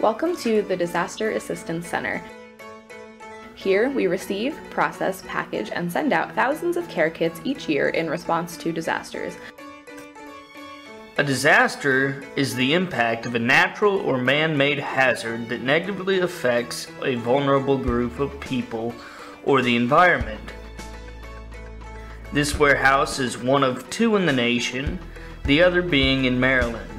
Welcome to the Disaster Assistance Center. Here, we receive, process, package, and send out thousands of care kits each year in response to disasters. A disaster is the impact of a natural or man made hazard that negatively affects a vulnerable group of people or the environment. This warehouse is one of two in the nation, the other being in Maryland.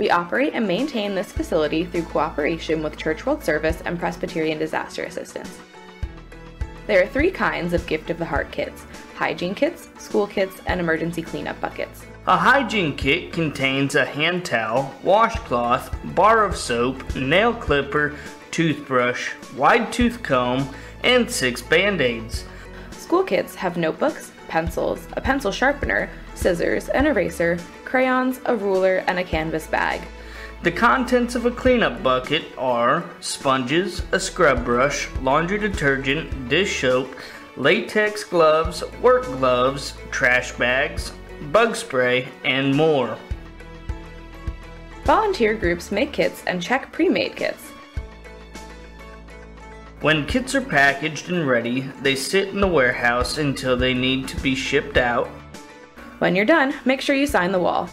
We operate and maintain this facility through cooperation with Church World Service and Presbyterian Disaster Assistance. There are three kinds of Gift of the Heart kits hygiene kits, school kits, and emergency cleanup buckets. A hygiene kit contains a hand towel, washcloth, bar of soap, nail clipper, toothbrush, wide tooth comb, and six band aids. School kits have notebooks, pencils, a pencil sharpener, scissors, an eraser, crayons, a ruler, and a canvas bag. The contents of a cleanup bucket are sponges, a scrub brush, laundry detergent, dish soap, latex gloves, work gloves, trash bags, bug spray, and more. Volunteer groups make kits and check pre made kits. When kits are packaged and ready, they sit in the warehouse until they need to be shipped out When you're done, make sure you sign the wall.